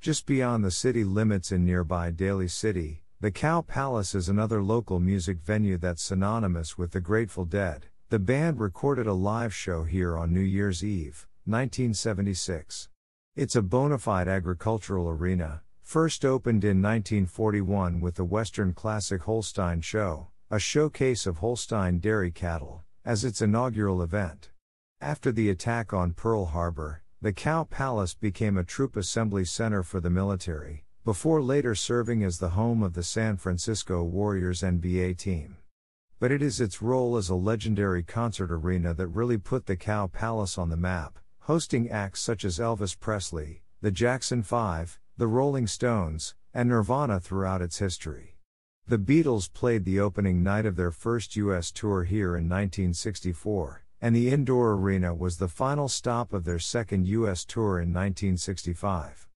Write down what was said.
Just beyond the city limits in nearby Daly City, the Cow Palace is another local music venue that's synonymous with the Grateful Dead. The band recorded a live show here on New Year's Eve, 1976. It's a bona fide agricultural arena, first opened in 1941 with the Western Classic Holstein Show, a showcase of Holstein dairy cattle, as its inaugural event. After the attack on Pearl Harbor, the Cow Palace became a troop assembly center for the military, before later serving as the home of the San Francisco Warriors NBA team. But it is its role as a legendary concert arena that really put the Cow Palace on the map, hosting acts such as Elvis Presley, the Jackson 5, the Rolling Stones, and Nirvana throughout its history. The Beatles played the opening night of their first U.S. tour here in 1964, and the indoor arena was the final stop of their second U.S. tour in 1965.